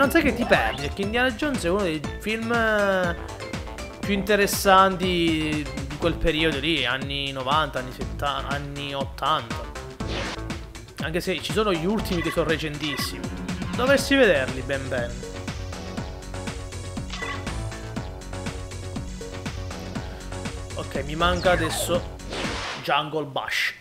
Non sai che ti perdi, perché Indiana Jones è uno dei film eh, più interessanti di quel periodo lì, anni 90, anni 70, anni 80. Anche se ci sono gli ultimi che sono recentissimi. Dovresti vederli ben bene. Ok, mi manca adesso Jungle Bash.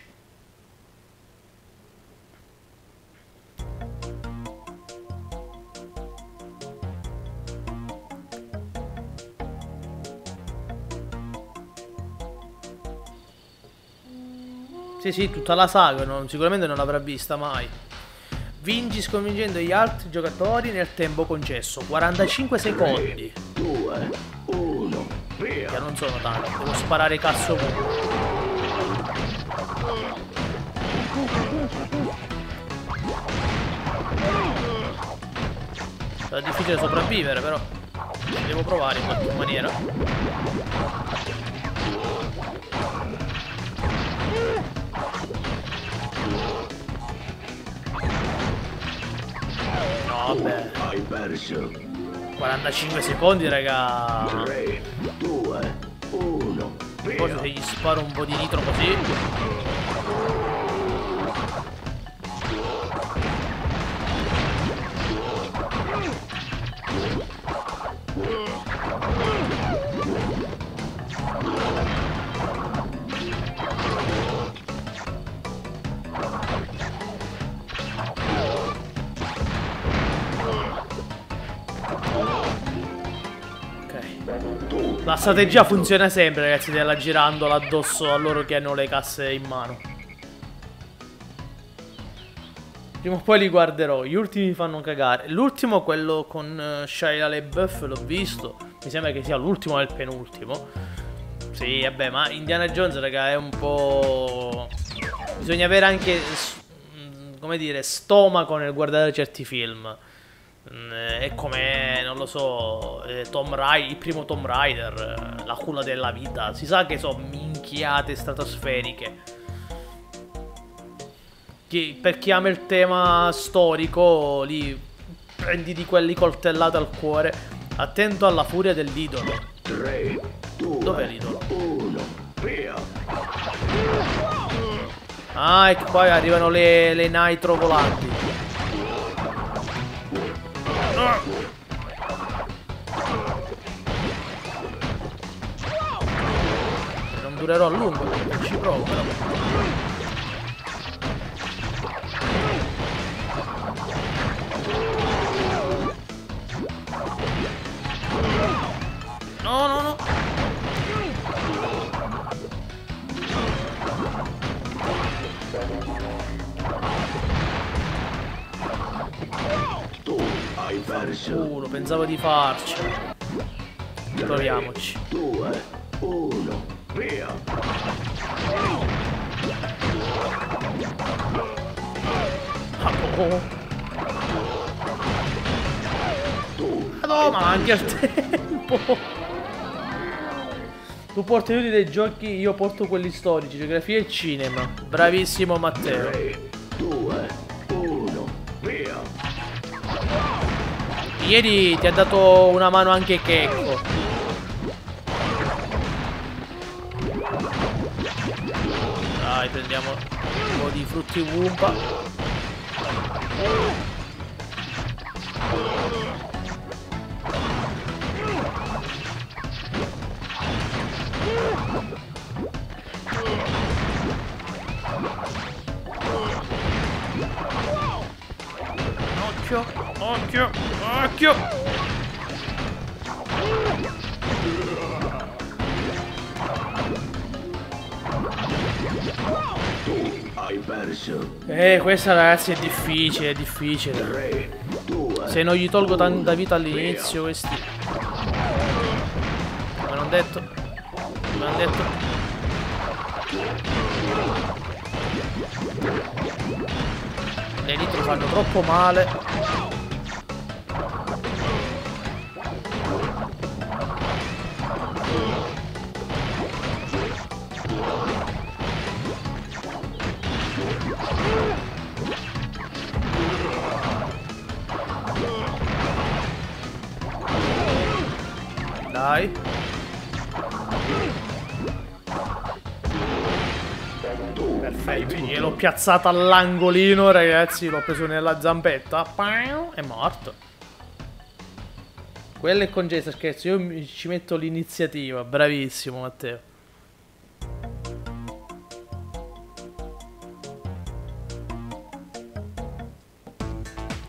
Sì, sì, tutta la saga, non, sicuramente non l'avrà vista mai. Vinci sconfiggendo gli altri giocatori nel tempo concesso, 45 secondi. 2, 1, via. Che non sono tanti, devo sparare cazzo pure. È difficile sopravvivere però Devo provare in qualche maniera vabbè. Hai perso. 45 secondi, raga. 3, 2, 1. Poi se gli sparo un po' di nitro così. La strategia funziona sempre, ragazzi, della girandola addosso a loro che hanno le casse in mano. Prima o poi li guarderò. Gli ultimi fanno cagare. L'ultimo, quello con uh, Shia LeBeouf, l'ho visto. Mi sembra che sia l'ultimo del penultimo. Sì, vabbè, ma Indiana Jones, raga, è un po'... Bisogna avere anche, come dire, stomaco nel guardare certi film. Mm, è come, non lo so, eh, Tom Raider, il primo Tom Raider, eh, la culla della vita. Si sa che sono minchiate stratosferiche. Chi, per chi ama il tema storico, lì prendi di quelli coltellati al cuore. Attento alla furia dell'idolo. Dov'è l'idolo? Ah, e poi arrivano le, le nitro volanti. Non durerò a lungo, ci provo però. No, no, no. Uno, pensavo di farci. Proviamoci. 2, 1, via. Ah, oh. Ma anche al tempo. Tu porti tutti dei giochi, io porto quelli storici, geografia e cinema. Bravissimo Matteo. Ieri ti ha dato una mano anche Kekko. Dai, prendiamo un po' di frutti Wumpa. Occhio, occhio, occhio! Eh, questa ragazzi è difficile, è difficile. Se non gli tolgo tanta vita all'inizio, questi... Come non detto. Come non detto. Le nitro fanno troppo male. Dai. Perfetto, quindi l'ho piazzata all'angolino, ragazzi. L'ho preso nella zampetta. È morto. Quello è congesto, scherzo. Io ci metto l'iniziativa. Bravissimo, Matteo.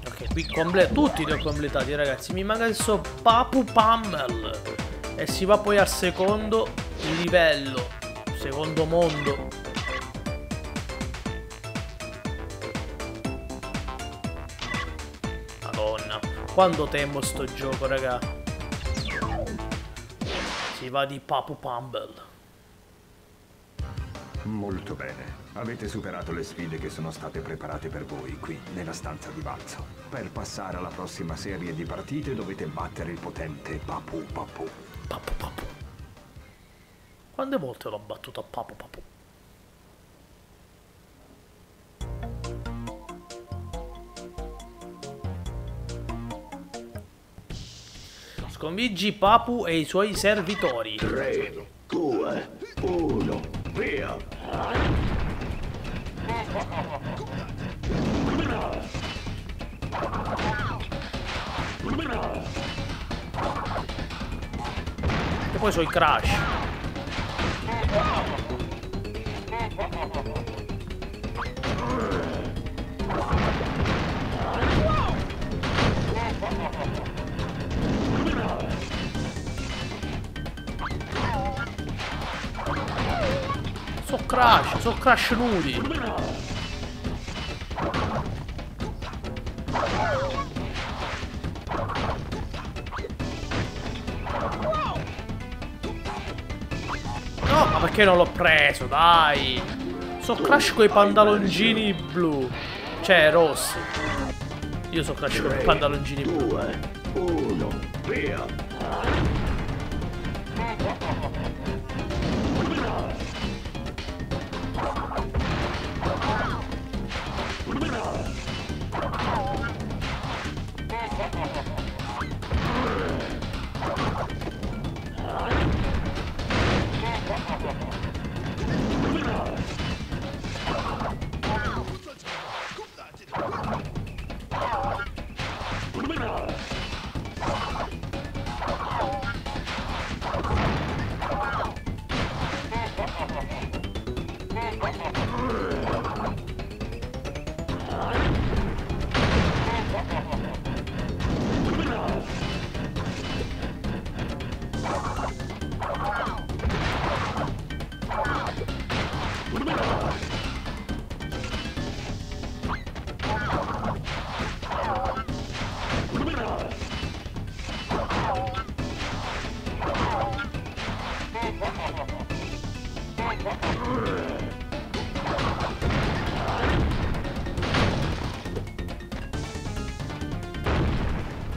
Ok, qui comple tutti li ho completati, ragazzi. Mi manca adesso Papu Pummel. E si va poi al secondo livello. Secondo mondo. Quando temo sto gioco, raga. Si va di Papu Pumble. Molto bene. Avete superato le sfide che sono state preparate per voi qui, nella stanza di balzo. Per passare alla prossima serie di partite dovete battere il potente Papu Papu. Papu Papu. Quante volte l'ho battuto a Papu Papu? Sconfiggi Papu e i suoi servitori. 3, 2, 1, via! E poi suoi crash. So crash, so crash nudi. No, ma perché non l'ho preso? Dai. So crash con i pantaloncini blu. Cioè, rossi. Io so crash con i pantaloncini blu. 2, 1, via!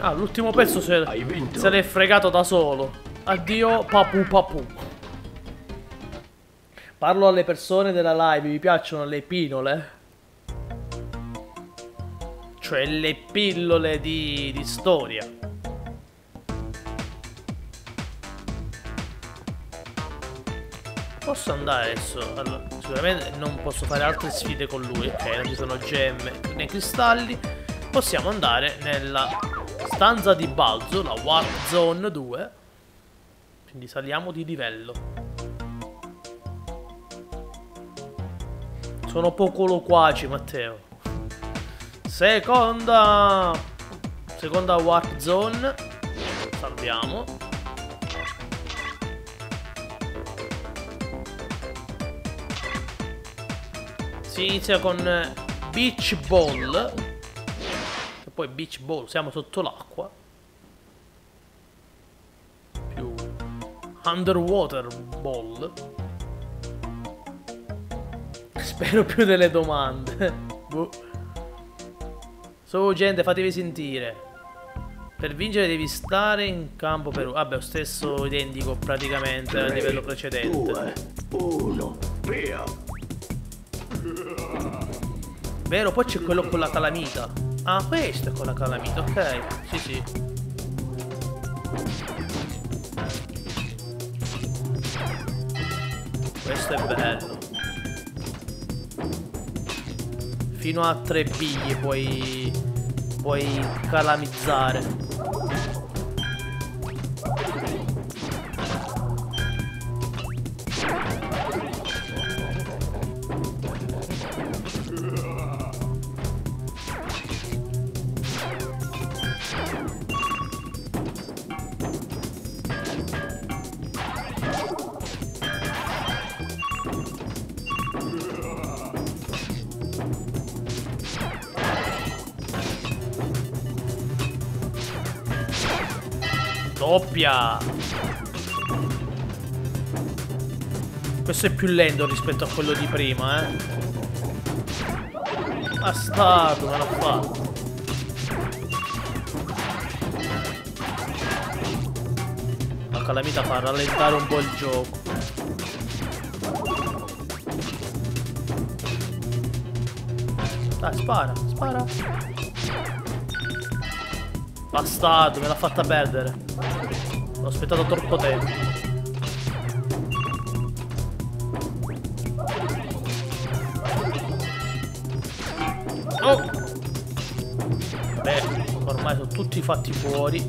Ah, l'ultimo pezzo se, se l'è fregato da solo. Addio papu papu. Parlo alle persone della live, vi piacciono le pinole? Cioè le pillole di, di storia. Posso andare adesso? Allora, sicuramente non posso fare altre sfide con lui. Ok, non ci sono gemme né cristalli. Possiamo andare nella Stanza di balzo, la Warp Zone 2. Quindi saliamo di livello. Sono poco loquaci, Matteo. Seconda... Seconda Warp Zone. Salviamo. Si inizia con Beach Ball poi beach ball, siamo sotto l'acqua. Più underwater ball. Spero più delle domande. boh. So gente, fatevi sentire. Per vincere devi stare in campo per... Vabbè, lo stesso identico praticamente al livello precedente. 2, 1, via! Vero, poi c'è quello con la calamita. Ah, questo con la calamita, ok. Sì, sì. Questo è bello. Fino a tre biglie puoi... puoi calamizzare. Doppia! Questo è più lento rispetto a quello di prima, eh. Bastardo, me l'ha fatto. La calamita fa rallentare un po' il gioco. Dai, spara, spara. Bastardo, me l'ha fatta perdere. L'ho aspettato troppo tempo. Oh! Beh, ormai sono tutti fatti fuori.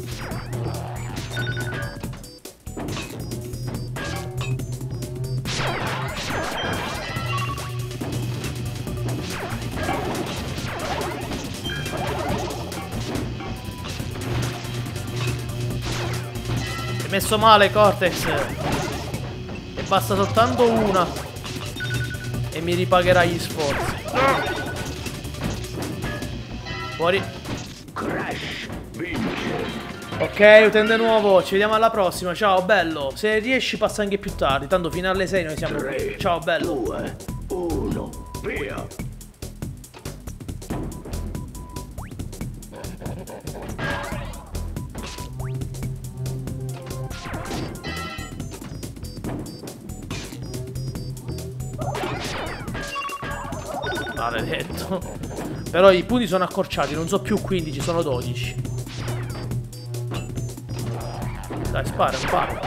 Messo male Cortex. E basta soltanto una. E mi ripagherà gli sforzi. Fuori. Ok, utente nuovo, ci vediamo alla prossima. Ciao, bello. Se riesci passa anche più tardi. Tanto fino alle 6 noi siamo qui. 3, Ciao, bello. 2, 1, via. Maledetto. Però i punti sono accorciati, non so più 15, sono 12. Dai, spara, spara.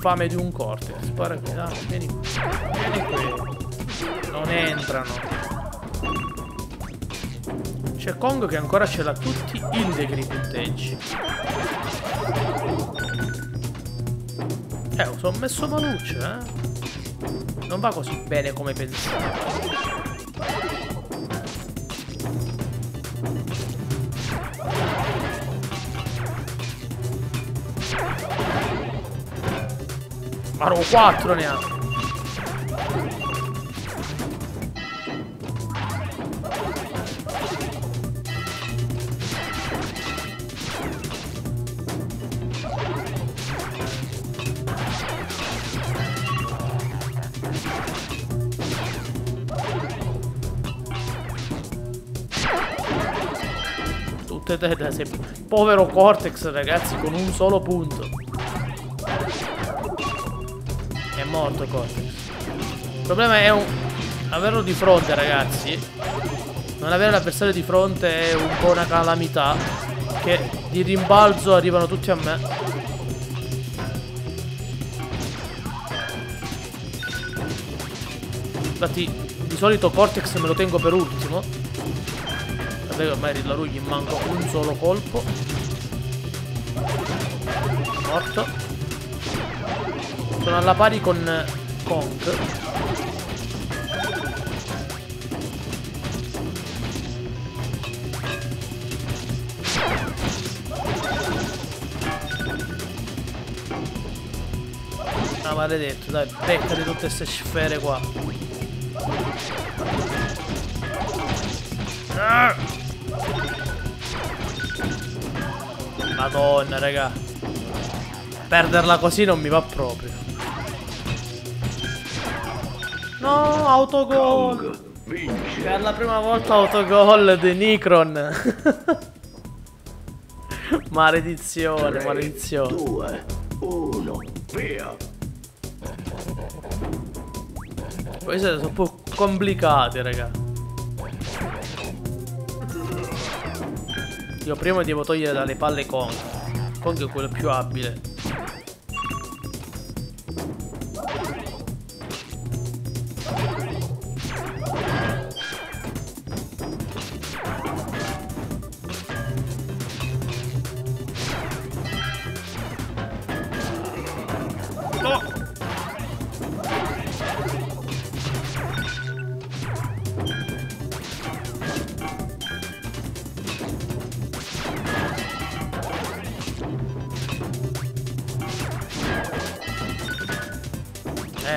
Fame di un corte. Spara qui, dai, vieni qui. Vieni qui. Non entrano. C'è Kong che ancora ce l'ha tutti integri i punteggi. Eh, ho messo maluccio, eh. Non va così bene come pensavo. Maro 4 ne ha. Tutte te, te sei povero Cortex, ragazzi, con un solo punto. È morto Cortex. Il problema è un... averlo di fronte, ragazzi. Non avere l'avversario di fronte è un po' una calamità. Che di rimbalzo arrivano tutti a me. Infatti, di solito Cortex me lo tengo per ultimo. Che ormai la lui gli manca un solo colpo. Morto. Sono alla pari con Kong. Ah, maledetto, dai, beccati tutte queste sfere qua. Madonna, raga. Perderla così non mi va proprio. No, autogol. Per la prima volta autogol di Nikron. maledizione, 3, maledizione. 2, 1, via. Queste sono un po' complicate, raga. Io prima devo togliere dalle palle Kong. Kong è quello più abile.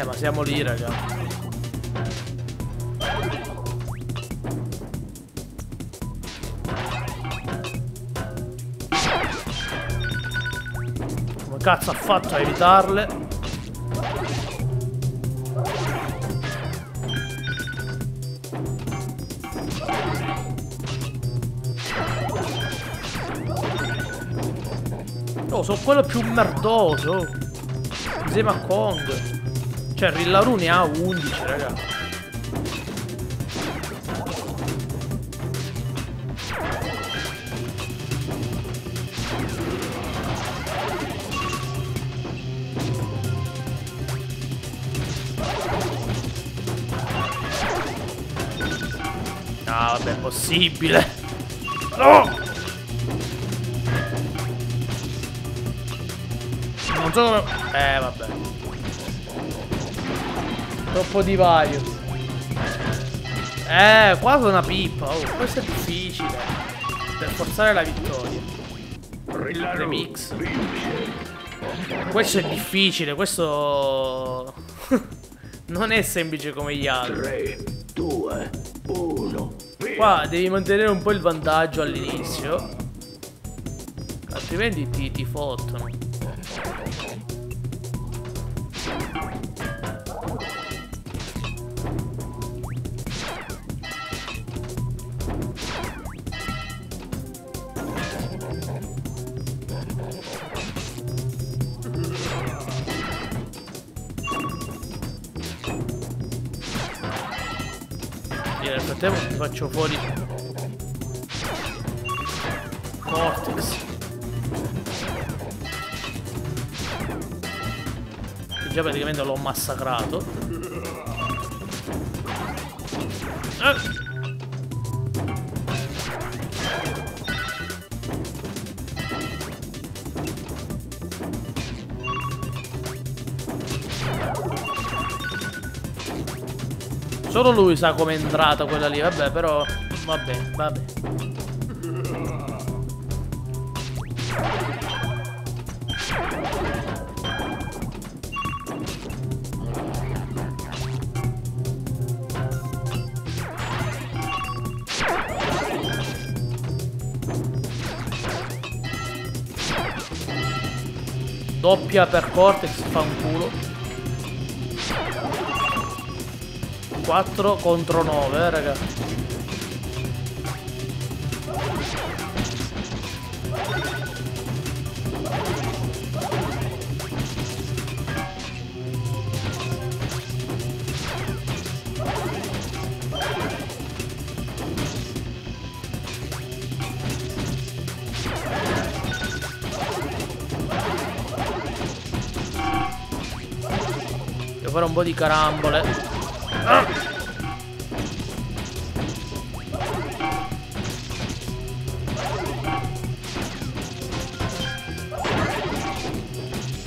Eh, ma siamo lì, raga. Come cazzo ha fatto a evitarle? Oh, sono quello più merdoso. Insieme a Kong. Cioè, Rillaru ne ha 11, raga. No, vabbè, è possibile. No! Non so come... Eh, vabbè. Troppo divario. Eh, qua sono una pippa. Oh, questo è difficile. Per forzare la vittoria. Remix. Questo è difficile, questo... non è semplice come gli altri. 3, 2, 1, via. Qua devi mantenere un po' il vantaggio all'inizio. Altrimenti ti, ti fottono. Faccio fuori. Cortex già praticamente l'ho massacrato. Eh. Solo lui sa com'è entrata quella lì, vabbè, però... Vabbè, vabbè. Doppia per Cortex, fa un culo. 4 contro 9, eh, raga. Fare un po' di carambole.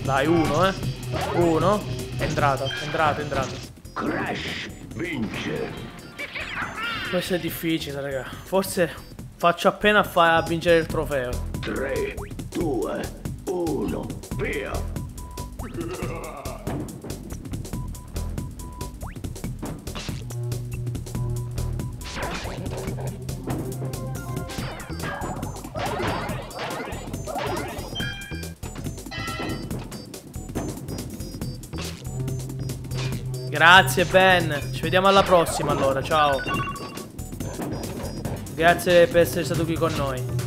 Dai, uno, eh. Uno. Entrato, è entrato. Crash vince. Questo è difficile, raga. Forse faccio appena a vincere il trofeo. 3, 2, 1, via. Grazie Ben. Ci vediamo alla prossima allora. Ciao. Grazie per essere stato qui con noi.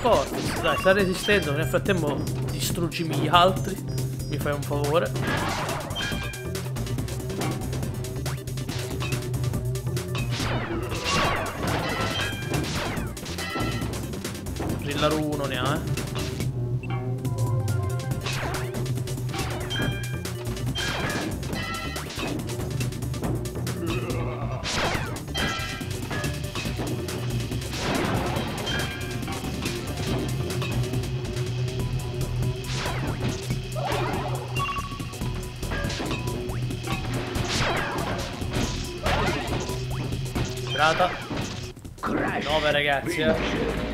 Cortex. Dai, sta resistendo. Nel frattempo distruggimi gli altri. Mi fai un favore. Crash 9 ragazzi, eh.